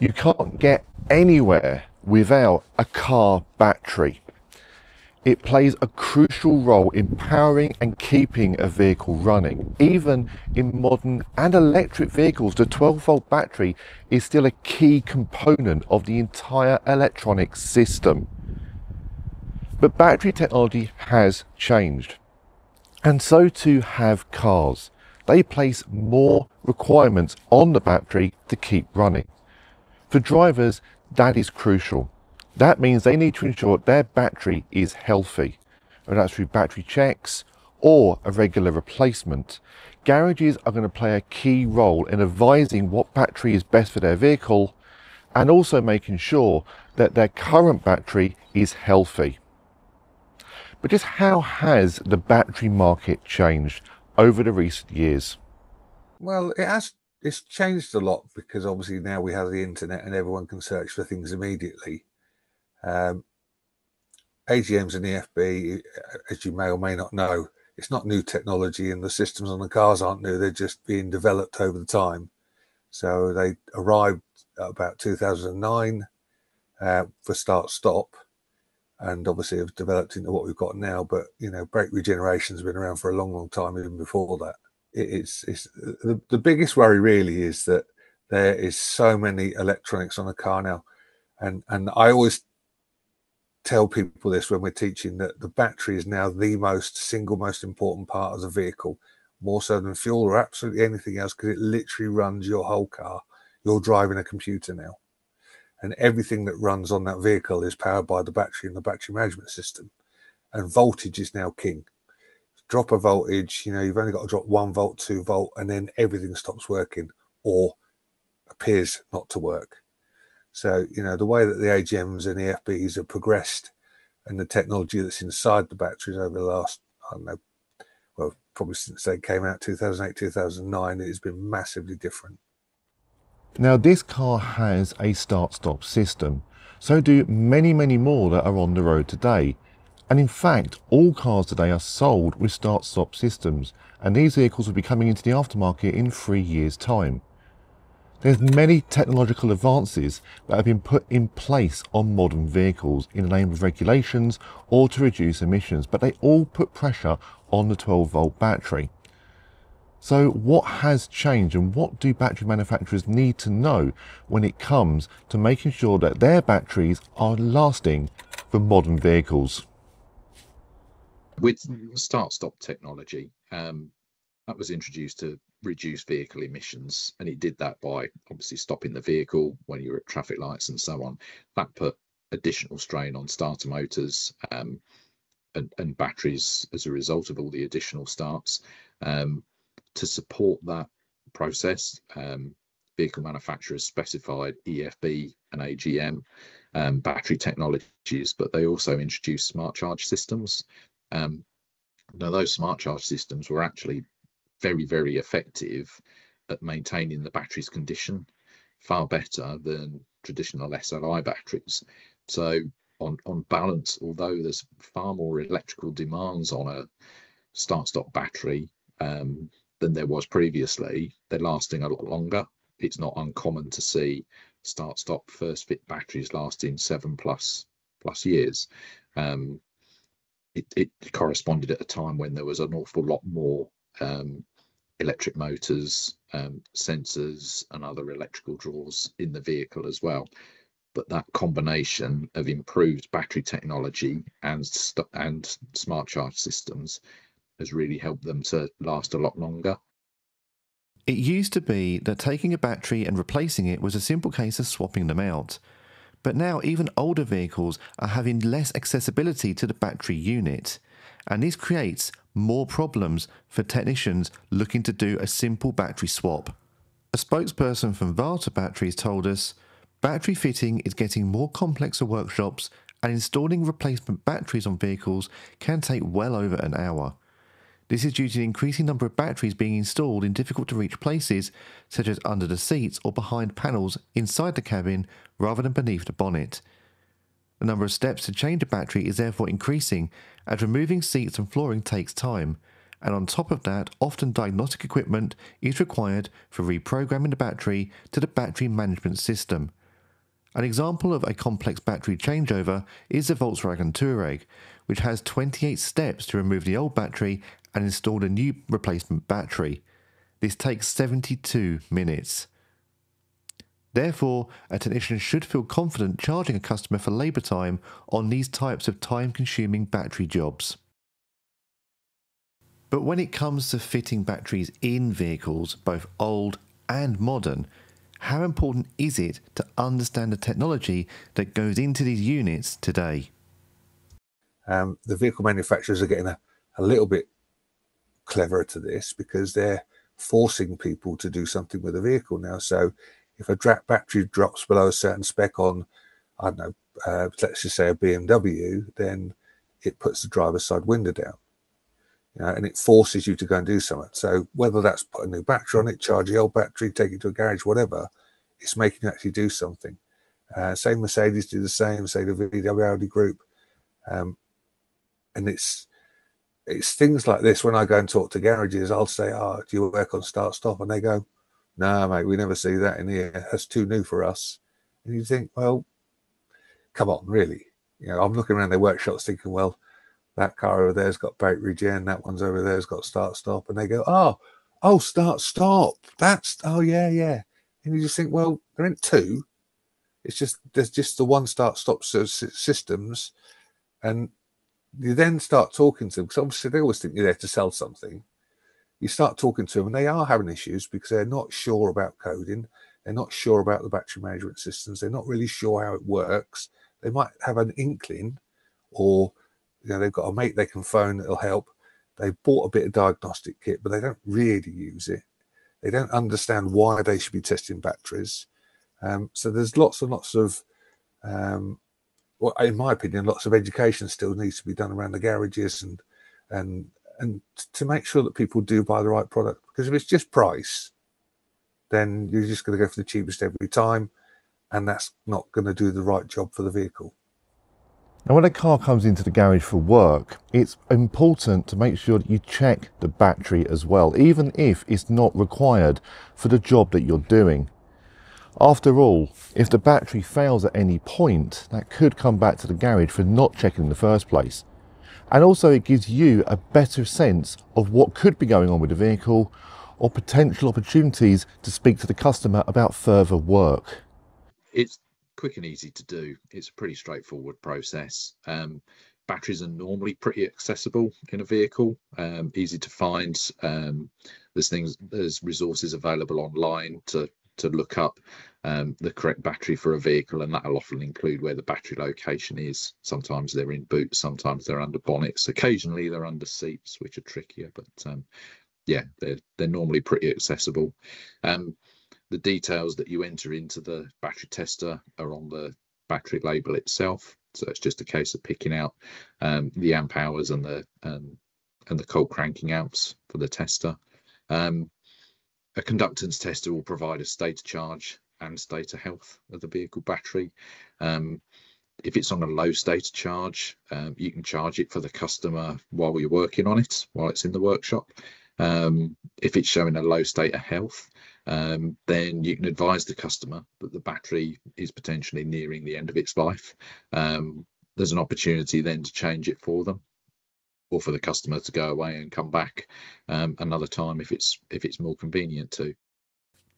You can't get anywhere without a car battery. It plays a crucial role in powering and keeping a vehicle running. Even in modern and electric vehicles, the 12 volt battery is still a key component of the entire electronic system. But battery technology has changed. And so too have cars. They place more requirements on the battery to keep running. For drivers, that is crucial. That means they need to ensure their battery is healthy, whether that's through battery checks or a regular replacement. Garages are going to play a key role in advising what battery is best for their vehicle and also making sure that their current battery is healthy. But just how has the battery market changed over the recent years? Well, it has it's changed a lot because obviously now we have the internet and everyone can search for things immediately. Um, AGMs and EFB, as you may or may not know, it's not new technology and the systems on the cars aren't new. They're just being developed over the time. So they arrived about 2009 uh, for start stop and obviously have developed into what we've got now. But, you know, brake regeneration has been around for a long, long time, even before that. It's, it's the, the biggest worry really is that there is so many electronics on a car now. And, and I always tell people this when we're teaching that the battery is now the most single most important part of the vehicle, more so than fuel or absolutely anything else, because it literally runs your whole car. You're driving a computer now. And everything that runs on that vehicle is powered by the battery and the battery management system. And voltage is now king. Drop a voltage, you know, you've only got to drop one volt, two volt, and then everything stops working or appears not to work. So, you know, the way that the AGMs and the EFBs have progressed and the technology that's inside the batteries over the last, I don't know, well, probably since they came out 2008, 2009, it has been massively different. Now, this car has a start stop system. So do many, many more that are on the road today. And in fact, all cars today are sold with start stop systems. And these vehicles will be coming into the aftermarket in three years' time. There's many technological advances that have been put in place on modern vehicles in the name of regulations or to reduce emissions, but they all put pressure on the 12 volt battery. So what has changed and what do battery manufacturers need to know when it comes to making sure that their batteries are lasting for modern vehicles? With start-stop technology, um, that was introduced to reduce vehicle emissions and it did that by obviously stopping the vehicle when you're at traffic lights and so on. That put additional strain on starter motors um, and, and, batteries as a result of all the additional starts. Um, to support that process um, vehicle manufacturers specified efb and agm um, battery technologies but they also introduced smart charge systems um, now those smart charge systems were actually very, very effective at maintaining the battery's condition, far better than traditional SLI batteries. So on, on balance, although there's far more electrical demands on a start-stop battery um, than there was previously, they're lasting a lot longer. It's not uncommon to see start-stop first fit batteries lasting seven plus plus years. Um, it, it, corresponded at a time when there was an awful lot more um, electric motors, um, sensors, and other electrical draws in the vehicle as well. But that combination of improved battery technology and and smart charge systems has really helped them to last a lot longer. It used to be that taking a battery and replacing it was a simple case of swapping them out. But now even older vehicles are having less accessibility to the battery unit and this creates more problems for technicians looking to do a simple battery swap. A spokesperson from Varta Batteries told us battery fitting is getting more complex at workshops and installing replacement batteries on vehicles can take well over an hour. This is due to the increasing number of batteries being installed in difficult to reach places, such as under the seats or behind panels inside the cabin rather than beneath the bonnet. The number of steps to change a battery is therefore increasing as removing seats and flooring takes time, and on top of that, often diagnostic equipment is required for reprogramming the battery to the battery management system. An example of a complex battery changeover is the Volkswagen Touareg, which has 28 steps to remove the old battery and install a new replacement battery. This takes 72 minutes. Therefore, a technician should feel confident charging a customer for labour time on these types of time consuming battery jobs. But when it comes to fitting batteries in vehicles, both old and modern, how important is it to understand the technology that goes into these units today? Um, the vehicle manufacturers are getting a, a little bit cleverer to this because they're forcing people to do something with a vehicle now. So if a battery drops below a certain spec on, I don't know, uh, let's just say a BMW, then it puts the driver's side window down. You know, and it forces you to go and do something. So whether that's put a new battery on it, charge the old battery, take it to a garage, whatever, it's making you actually do something. Uh, same Mercedes do the same, say the VW Audi group. Um, and it's it's things like this. When I go and talk to garages, I'll say, "Oh, do you work on start stop?" And they go, "No, mate, we never see that in here. That's too new for us." And you think, "Well, come on, really?" You know, I'm looking around their workshops thinking, "Well, that car over there's got brake regen, that one's over there's got start stop," and they go, "Oh, oh, start stop. That's oh yeah, yeah." And you just think, well, there ain't two. It's just there's just the one start stop systems, and you then start talking to them because obviously they always think you're there to sell something. You start talking to them, and they are having issues because they're not sure about coding. They're not sure about the battery management systems. They're not really sure how it works. They might have an inkling, or you know they've got a mate they can phone that'll help. They bought a bit of diagnostic kit, but they don't really use it. They don't understand why they should be testing batteries. Um, so there's lots and lots of um, well, in my opinion, lots of education still needs to be done around the garages and and and to make sure that people do buy the right product. Because if it's just price, then you're just going to go for the cheapest every time, and that's not going to do the right job for the vehicle. Now, when a car comes into the garage for work, it's important to make sure that you check the battery as well, even if it's not required for the job that you're doing. After all, if the battery fails at any point, that could come back to the garage for not checking in the first place. And also it gives you a better sense of what could be going on with the vehicle or potential opportunities to speak to the customer about further work. It's quick and easy to do. It's a pretty straightforward process. Um, batteries are normally pretty accessible in a vehicle, um, easy to find. Um, there's things, there's resources available online to to look up um, the correct battery for a vehicle, and that'll often include where the battery location is. Sometimes they're in boots, sometimes they're under bonnets, occasionally they're under seats, which are trickier, but um, yeah, they're they're normally pretty accessible. Um, the details that you enter into the battery tester are on the battery label itself, so it's just a case of picking out um, the amp hours and the um, and the cold cranking amps for the tester. Um, a conductance tester will provide a state of charge and state of health of the vehicle battery. Um, if it's on a low state of charge, um, you can charge it for the customer while you're working on it, while it's in the workshop. Um, if it's showing a low state of health, um, then you can advise the customer that the battery is potentially nearing the end of its life. Um, there's an opportunity then to change it for them or for the customer to go away and come back um, another time if it's if it's more convenient to.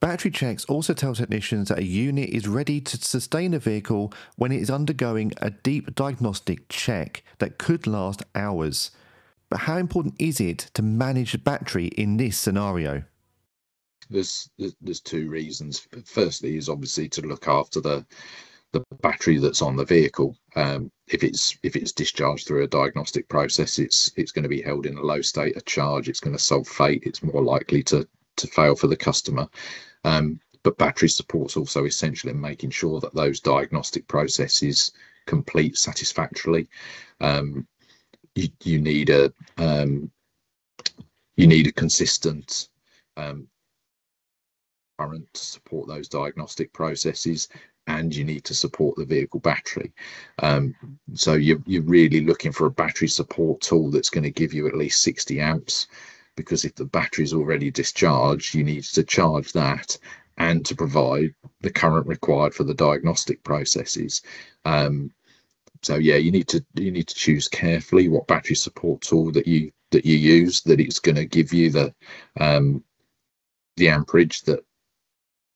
Battery checks also tell technicians that a unit is ready to sustain a vehicle when it is undergoing a deep diagnostic check that could last hours. But how important is it to manage the battery in this scenario? There's there's two reasons. Firstly, is obviously to look after the the battery that's on the vehicle. Um, if it's if it's discharged through a diagnostic process, it's it's going to be held in a low state of charge. It's going to sulfate. It's more likely to to fail for the customer. Um, but battery support is also essential in making sure that those diagnostic processes complete satisfactorily. Um, you, you need a um, you need a consistent um, current to support those diagnostic processes and you need to support the vehicle battery. Um, so you're, you're really looking for a battery support tool that's going to give you at least 60 amps because if the battery is already discharged, you need to charge that and to provide the current required for the diagnostic processes. Um, so yeah, you need to you need to choose carefully what battery support tool that you that you use that it's going to give you the um, the amperage that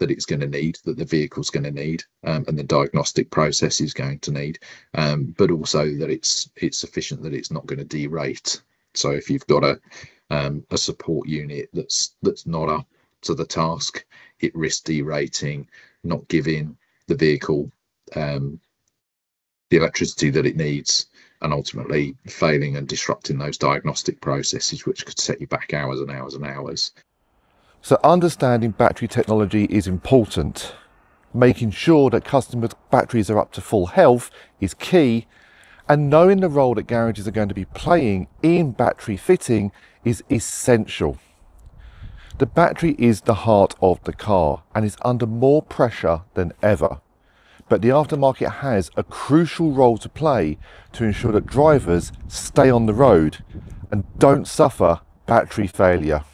that it's going to need, that the vehicle's going to need, um, and the diagnostic process is going to need, um, but also that it's it's sufficient that it's not going to derate. So if you've got a um, a support unit that's that's not up to the task, it risks derating, not giving the vehicle um, the electricity that it needs, and ultimately failing and disrupting those diagnostic processes, which could set you back hours and hours and hours. So understanding battery technology is important. Making sure that customers' batteries are up to full health is key. And knowing the role that garages are going to be playing in battery fitting is essential. The battery is the heart of the car and is under more pressure than ever. But the aftermarket has a crucial role to play to ensure that drivers stay on the road and don't suffer battery failure.